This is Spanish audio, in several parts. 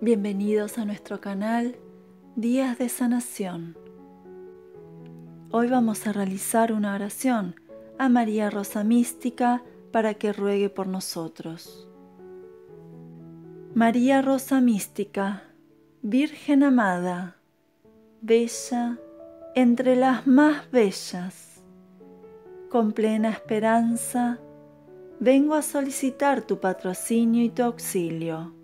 Bienvenidos a nuestro canal Días de Sanación. Hoy vamos a realizar una oración a María Rosa Mística para que ruegue por nosotros. María Rosa Mística, Virgen amada, bella entre las más bellas, con plena esperanza, vengo a solicitar tu patrocinio y tu auxilio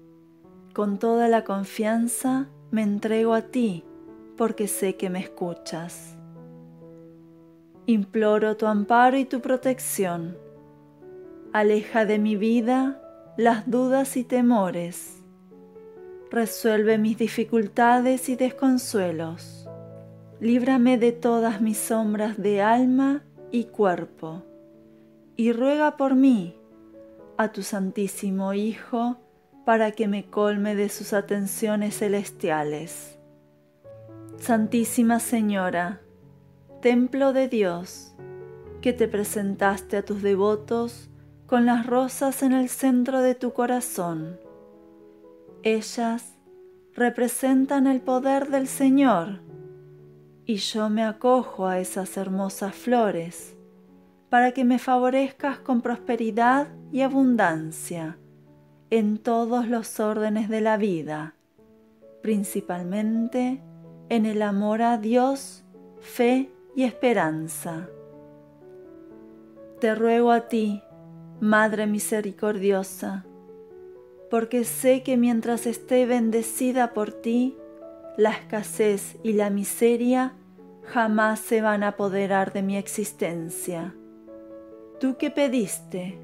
con toda la confianza me entrego a ti porque sé que me escuchas. Imploro tu amparo y tu protección. Aleja de mi vida las dudas y temores. Resuelve mis dificultades y desconsuelos. Líbrame de todas mis sombras de alma y cuerpo. Y ruega por mí, a tu Santísimo Hijo, para que me colme de sus atenciones celestiales. Santísima Señora, Templo de Dios, que te presentaste a tus devotos con las rosas en el centro de tu corazón. Ellas representan el poder del Señor y yo me acojo a esas hermosas flores para que me favorezcas con prosperidad y abundancia en todos los órdenes de la vida, principalmente en el amor a Dios, fe y esperanza. Te ruego a ti, Madre misericordiosa, porque sé que mientras esté bendecida por ti, la escasez y la miseria jamás se van a apoderar de mi existencia. Tú que pediste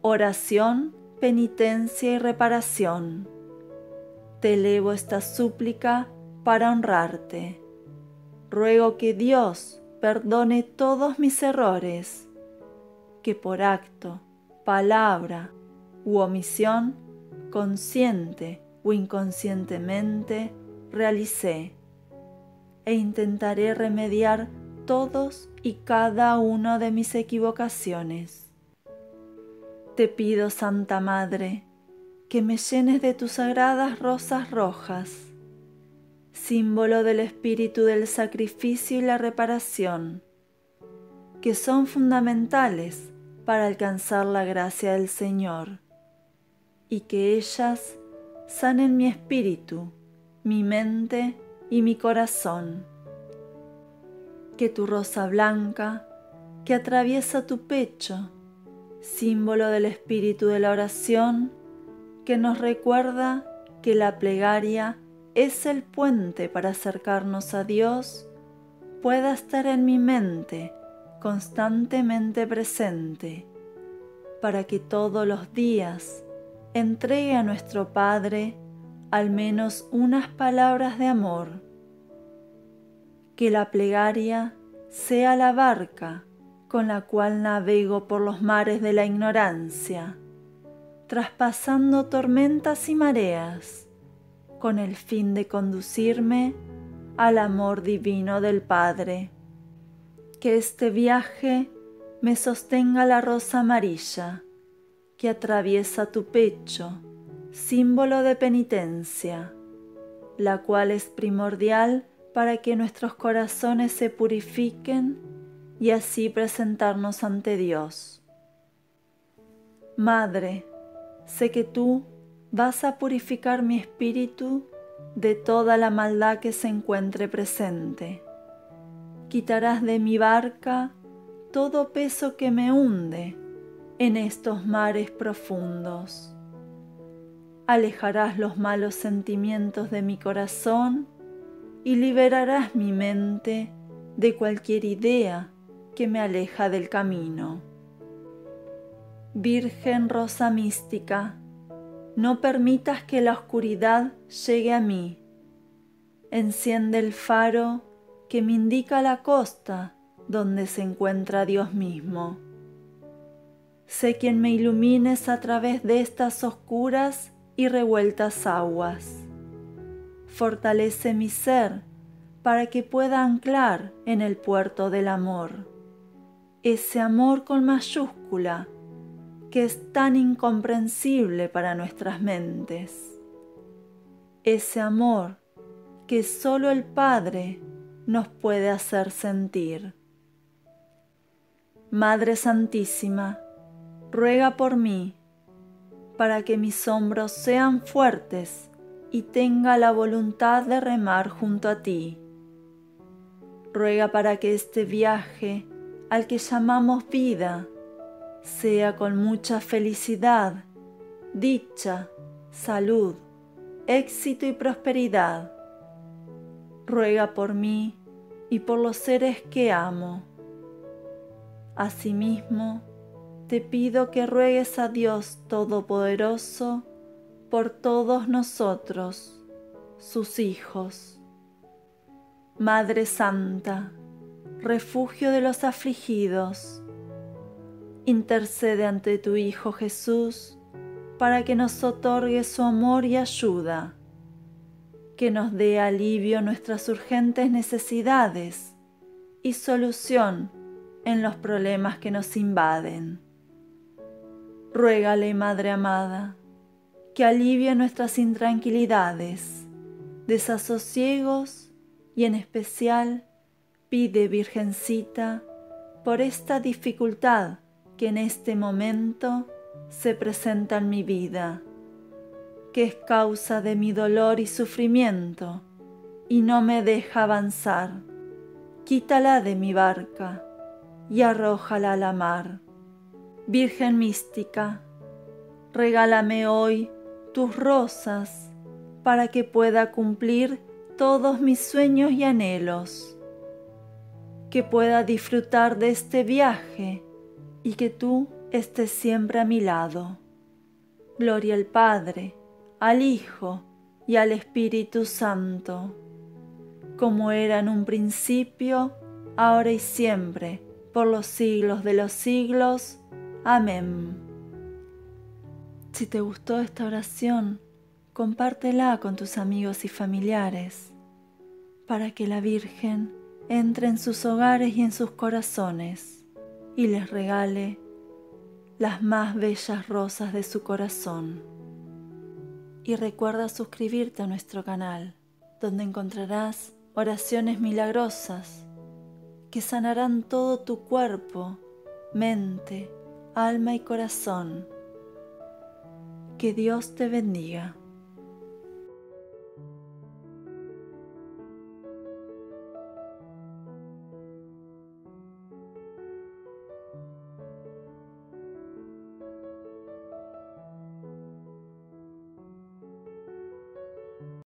oración penitencia y reparación. Te elevo esta súplica para honrarte. Ruego que Dios perdone todos mis errores, que por acto, palabra u omisión, consciente o inconscientemente, realicé, e intentaré remediar todos y cada uno de mis equivocaciones te pido, Santa Madre, que me llenes de tus sagradas rosas rojas, símbolo del espíritu del sacrificio y la reparación, que son fundamentales para alcanzar la gracia del Señor, y que ellas sanen mi espíritu, mi mente y mi corazón. Que tu rosa blanca, que atraviesa tu pecho, símbolo del espíritu de la oración que nos recuerda que la plegaria es el puente para acercarnos a Dios, pueda estar en mi mente constantemente presente, para que todos los días entregue a nuestro Padre al menos unas palabras de amor. Que la plegaria sea la barca con la cual navego por los mares de la ignorancia, traspasando tormentas y mareas, con el fin de conducirme al amor divino del Padre. Que este viaje me sostenga la rosa amarilla que atraviesa tu pecho, símbolo de penitencia, la cual es primordial para que nuestros corazones se purifiquen y así presentarnos ante Dios. Madre, sé que tú vas a purificar mi espíritu de toda la maldad que se encuentre presente. Quitarás de mi barca todo peso que me hunde en estos mares profundos. Alejarás los malos sentimientos de mi corazón y liberarás mi mente de cualquier idea que me aleja del camino. Virgen Rosa Mística, no permitas que la oscuridad llegue a mí. Enciende el faro que me indica la costa donde se encuentra Dios mismo. Sé quien me ilumines a través de estas oscuras y revueltas aguas. Fortalece mi ser para que pueda anclar en el puerto del amor ese amor con mayúscula que es tan incomprensible para nuestras mentes. ese amor que solo el Padre nos puede hacer sentir. Madre Santísima, ruega por mí, para que mis hombros sean fuertes y tenga la voluntad de remar junto a ti. Ruega para que este viaje al que llamamos vida sea con mucha felicidad, dicha, salud, éxito y prosperidad. Ruega por mí y por los seres que amo. Asimismo, te pido que ruegues a Dios Todopoderoso por todos nosotros, sus hijos. Madre Santa, refugio de los afligidos, intercede ante tu Hijo Jesús para que nos otorgue su amor y ayuda, que nos dé alivio a nuestras urgentes necesidades y solución en los problemas que nos invaden. Ruégale, Madre amada, que alivie nuestras intranquilidades, desasosiegos y en especial pide, Virgencita, por esta dificultad que en este momento se presenta en mi vida, que es causa de mi dolor y sufrimiento y no me deja avanzar. Quítala de mi barca y arrójala a la mar Virgen mística, regálame hoy tus rosas para que pueda cumplir todos mis sueños y anhelos, que pueda disfrutar de este viaje y que tú estés siempre a mi lado. Gloria al Padre, al Hijo y al Espíritu Santo, como era en un principio, ahora y siempre, por los siglos de los siglos. Amén. Si te gustó esta oración, compártela con tus amigos y familiares para que la Virgen entre en sus hogares y en sus corazones y les regale las más bellas rosas de su corazón. Y recuerda suscribirte a nuestro canal, donde encontrarás oraciones milagrosas que sanarán todo tu cuerpo, mente, alma y corazón. Que Dios te bendiga.